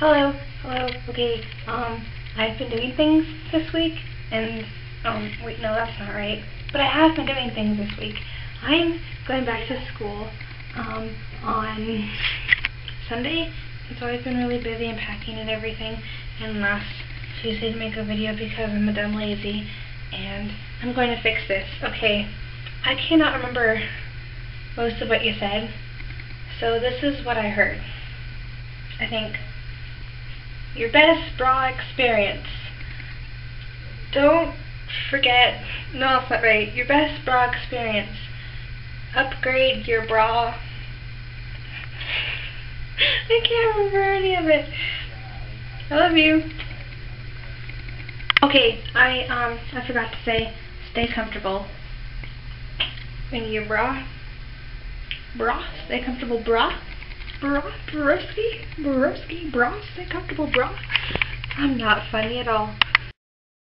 Hello, hello, okay, um, I've been doing things this week, and, um, wait, no, that's not right, but I have been doing things this week. I'm going back to school, um, on Sunday, and so I've been really busy and packing and everything, and last Tuesday to make a video because I'm a dumb lazy, and I'm going to fix this. Okay, I cannot remember most of what you said, so this is what I heard. I think your best bra experience. Don't forget, no, that's not right. Your best bra experience. Upgrade your bra. I can't remember any of it. I love you. Okay, I um I forgot to say, stay comfortable in your bra. Bra, stay comfortable, bra bra, broski, broski, bra, stay comfortable, bra. I'm not funny at all.